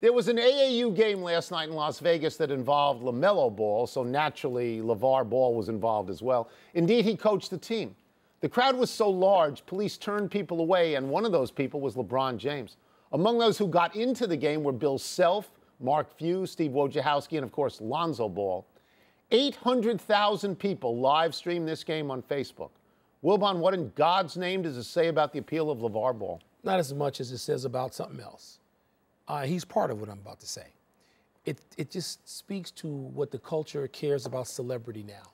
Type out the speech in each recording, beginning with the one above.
There was an AAU game last night in Las Vegas that involved LaMelo Ball, so naturally LaVar Ball was involved as well. Indeed, he coached the team. The crowd was so large, police turned people away, and one of those people was LeBron James. Among those who got into the game were Bill Self, Mark Few, Steve Wojciechowski, and of course Lonzo Ball. 800,000 people live streamed this game on Facebook. Wilbon, what in God's name does it say about the appeal of LaVar Ball? Not as much as it says about something else. Uh, he's part of what I'm about to say. It, it just speaks to what the culture cares about celebrity now.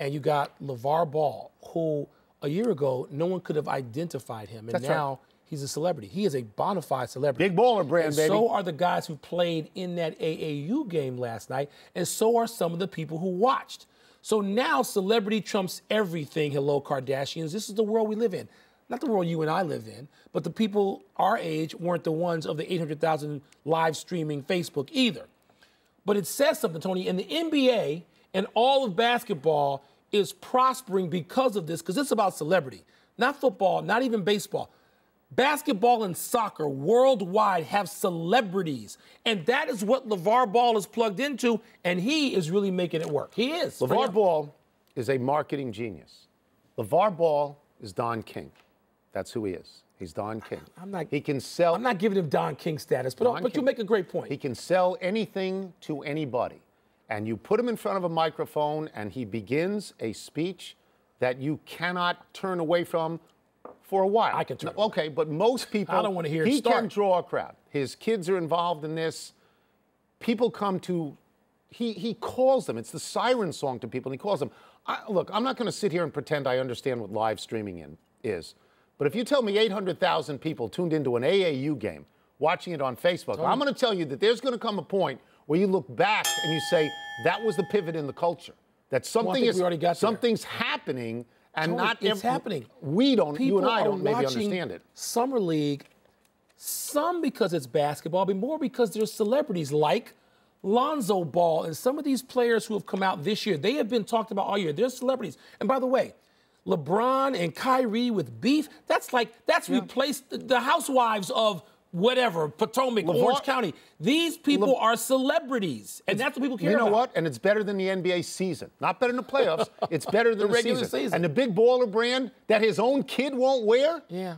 And you got LaVar Ball, who a year ago no one could have identified him. And That's now right. he's a celebrity. He is a bona fide celebrity. Big baller brand, and baby. So are the guys who played in that AAU game last night, and so are some of the people who watched. So now celebrity trumps everything. Hello, Kardashians. This is the world we live in. Not the world you and I live in, but the people our age weren't the ones of the 800,000 live streaming Facebook either. But it says something, Tony. And the NBA and all of basketball is prospering because of this, because it's about celebrity, not football, not even baseball. Basketball and soccer worldwide have celebrities. And that is what LaVar Ball is plugged into, and he is really making it work. He is. LaVar Ball is a marketing genius. LaVar Ball is Don King. That's who he is. He's Don King. I'm not, he can sell. I'm not giving him Don King status, but, Don but you make a great point. He can sell anything to anybody. And you put him in front of a microphone and he begins a speech that you cannot turn away from for a while. I can turn No, Okay, but most people. I don't wanna hear He start. can draw a crowd. His kids are involved in this. People come to. He, he calls them. It's the siren song to people, and he calls them. I, look, I'm not going to sit here and pretend I understand what live streaming in, is. But if you tell me 800,000 people tuned into an AAU game, watching it on Facebook, I'm going to tell you that there's going to come a point where you look back and you say that was the pivot in the culture. That something think is already got there. something's happening, and Tony, not it's happening. We don't. you and I don't maybe understand it. Summer League, some because it's basketball, but more because there's celebrities like Lonzo Ball and some of these players who have come out this year. They have been talked about all year. They're celebrities. And by the way, LeBron and Kyrie with beef, that's like, that's replaced the- the housewives of whatever, Potomac, LaVar- Orange County. These people Le- are celebrities. And that's what people care about. You know about. what? And it's better than the NBA season. Not better than the playoffs. it's better than The the, regular season. And the big baller brand that his own kid won't wear. Yeah.